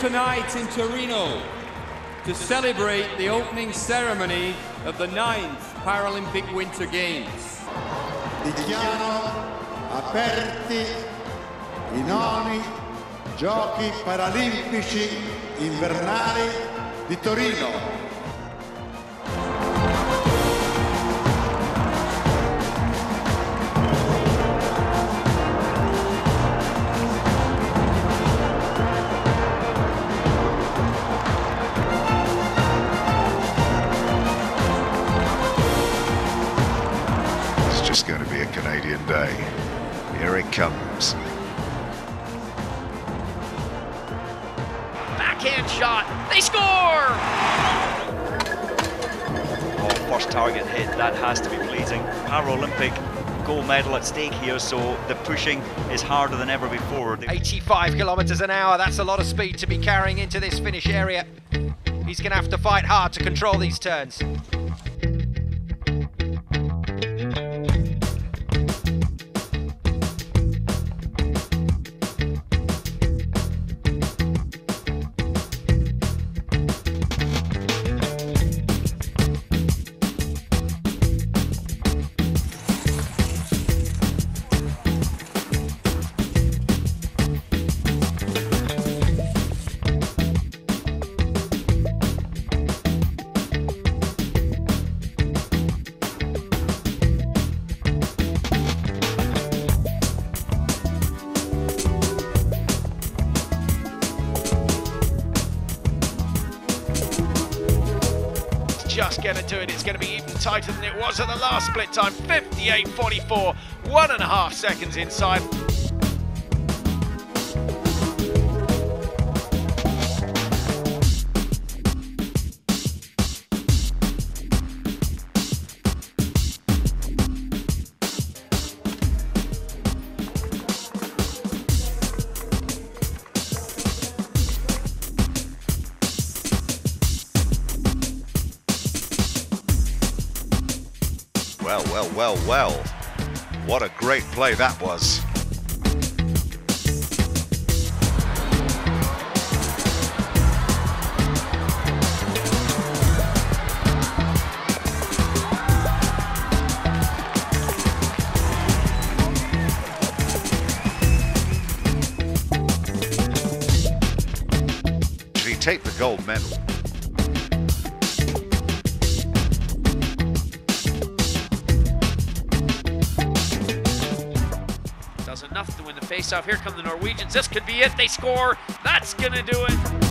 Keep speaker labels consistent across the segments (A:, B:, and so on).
A: tonight in Torino to celebrate the opening ceremony of the ninth Paralympic Winter Games.
B: Dichiaro aperti i noni Giochi Paralimpici Invernali di Torino.
C: Canadian day. Here it comes.
D: Backhand shot. They score!
E: Oh, first target hit, that has to be pleasing. Paralympic gold medal at stake here, so the pushing is harder than ever before.
D: 85 kilometers an hour. That's a lot of speed to be carrying into this finish area. He's going to have to fight hard to control these turns. Going to do it. It's going to be even tighter than it was at the last split time. 58.44, one and a half seconds inside.
C: Well, well, well, well. What a great play that was. Take the gold medal?
D: Faceoff. Here come the Norwegians. This could be it. They score. That's going to do it.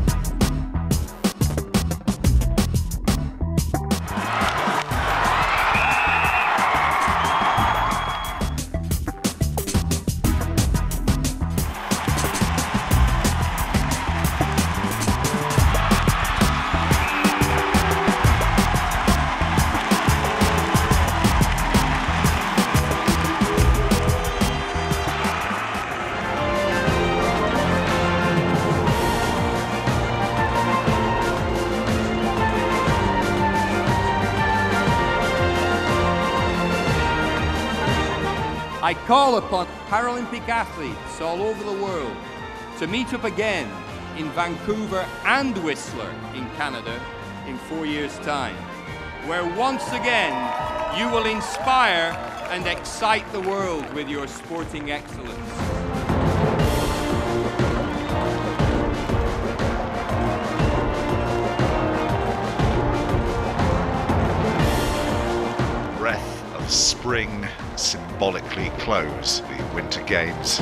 A: I call upon Paralympic athletes all over the world to meet up again in Vancouver and Whistler in Canada in four years' time, where once again you will inspire and excite the world with your sporting excellence.
C: Spring symbolically close the Winter Games.